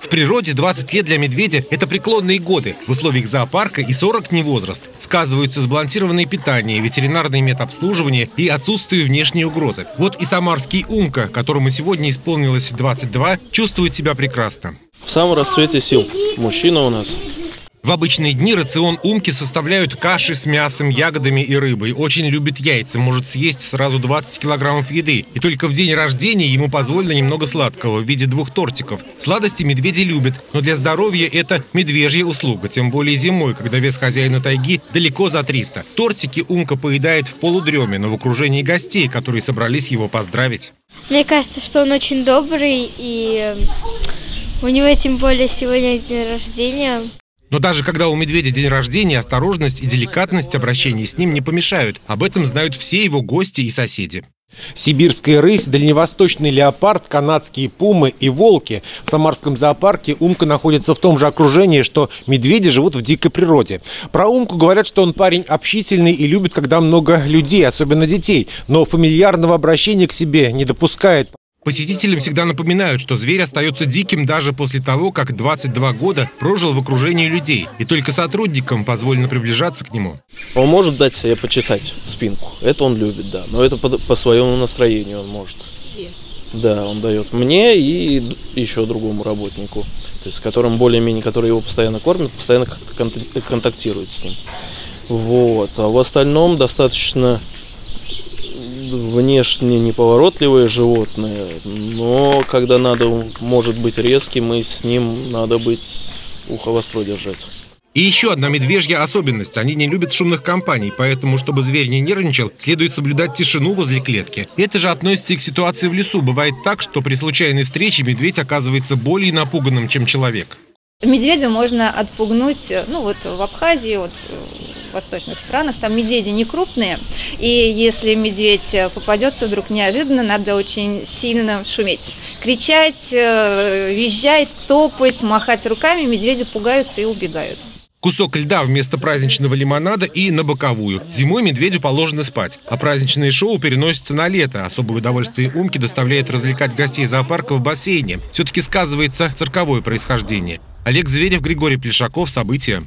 В природе 20 лет для медведя – это преклонные годы. В условиях зоопарка и 40 не возраст. Сказываются сбалансированное питание, ветеринарное медобслуживание и отсутствие внешней угрозы. Вот и самарский Умка, которому сегодня исполнилось 22, чувствует себя прекрасно. В самом расцвете сил. Мужчина у нас. В обычные дни рацион Умки составляют каши с мясом, ягодами и рыбой. Очень любит яйца, может съесть сразу 20 килограммов еды. И только в день рождения ему позволено немного сладкого в виде двух тортиков. Сладости медведи любят, но для здоровья это медвежья услуга, тем более зимой, когда вес хозяина тайги далеко за 300. Тортики Умка поедает в полудреме, но в окружении гостей, которые собрались его поздравить. Мне кажется, что он очень добрый и у него тем более сегодня день рождения. Но даже когда у медведя день рождения, осторожность и деликатность обращения с ним не помешают. Об этом знают все его гости и соседи. Сибирская рысь, дальневосточный леопард, канадские пумы и волки. В Самарском зоопарке Умка находится в том же окружении, что медведи живут в дикой природе. Про Умку говорят, что он парень общительный и любит, когда много людей, особенно детей. Но фамильярного обращения к себе не допускает. Посетителям всегда напоминают, что зверь остается диким даже после того, как 22 года прожил в окружении людей, и только сотрудникам позволено приближаться к нему. Он может дать себе почесать спинку, это он любит, да, но это по, по своему настроению он может. Да, он дает мне и еще другому работнику, то есть которым более-менее, который его постоянно кормит, постоянно контактирует с ним. Вот, а в остальном достаточно внешне неповоротливое животное, но когда надо, может быть резким, и с ним надо быть ухо востро держать. И еще одна медвежья особенность. Они не любят шумных компаний, поэтому, чтобы зверь не нервничал, следует соблюдать тишину возле клетки. Это же относится и к ситуации в лесу. Бывает так, что при случайной встрече медведь оказывается более напуганным, чем человек. Медведя можно отпугнуть, ну вот в Абхазии, вот восточных странах, там медведи не крупные, и если медведь попадется вдруг неожиданно, надо очень сильно шуметь, кричать, э, визжать, топать, махать руками, медведи пугаются и убегают. Кусок льда вместо праздничного лимонада и на боковую. Зимой медведю положено спать, а праздничные шоу переносятся на лето. Особое удовольствие Умки доставляет развлекать гостей зоопарка в бассейне. Все-таки сказывается цирковое происхождение. Олег Зверев, Григорий Плешаков. События.